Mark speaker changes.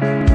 Speaker 1: Bye.